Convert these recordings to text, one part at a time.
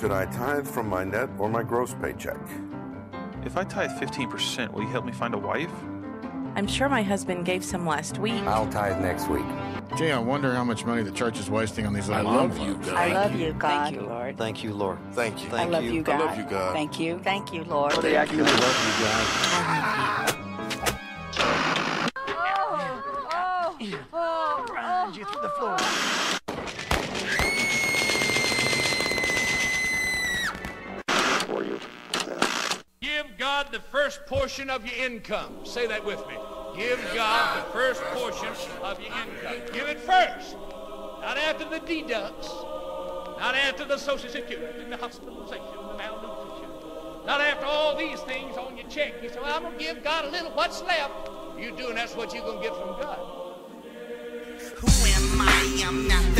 Should I tithe from my net or my gross paycheck? If I tithe 15%, will you help me find a wife? I'm sure my husband gave some last week. I'll tithe next week. Gee, I wonder how much money the church is wasting on these little I love envelopes. you, God. I love you, God. Thank you, Lord. Thank you, Lord. Thank you. I love you. you, God. I love you, God. Thank you. Thank you, Lord. I love you, God. The first portion of your income. Say that with me. Give God the first portion of your income. Give it first. Not after the deducts. Not after the Social Security, the hospitalization, the malnutrition. Not after all these things on your check. You say, well, I'm going to give God a little. What's left? You do, and that's what you're going to get from God. Who am I? I'm not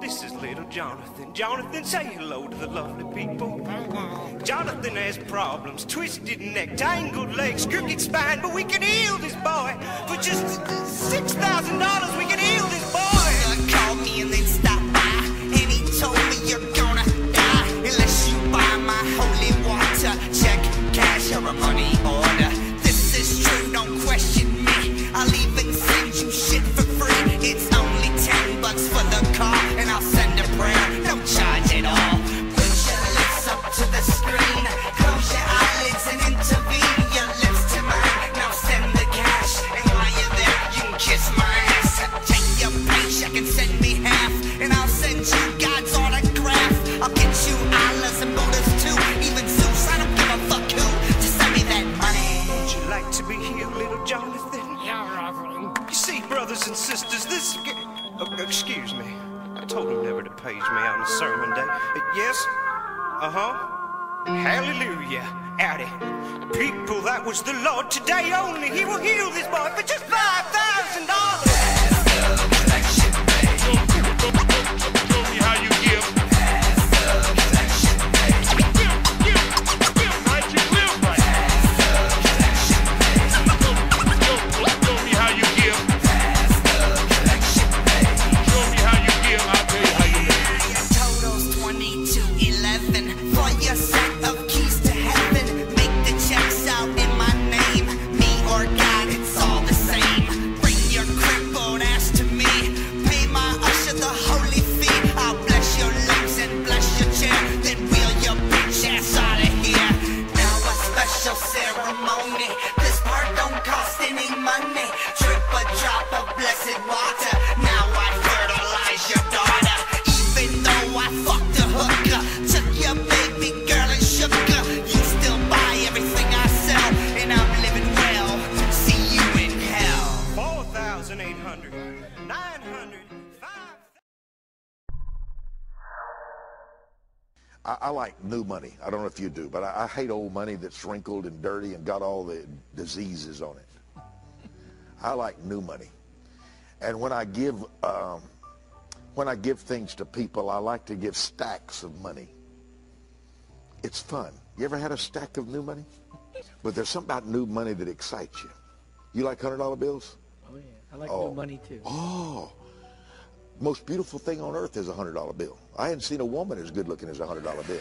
This is little Jonathan. Jonathan, say hello to the lovely people. Jonathan has problems, twisted neck, tangled legs, crooked spine, but we can heal this boy. For just six thousand dollars, we can heal this and sisters, this. Oh, excuse me. I told him never to page me on a sermon day. Yes? Uh huh. Hallelujah. Howdy. People, that was the Lord. Today only, He will heal this boy for just $5,000. Your set I, I like new money. I don't know if you do, but I, I hate old money that's wrinkled and dirty and got all the diseases on it. I like new money. And when I give, um, when I give things to people, I like to give stacks of money. It's fun. You ever had a stack of new money? But there's something about new money that excites you. You like hundred dollar bills? Oh, yeah. I like Oh. new money, too. Oh, most beautiful thing on earth is a hundred dollar bill. I hadn't seen a woman as good looking as a hundred dollar bill.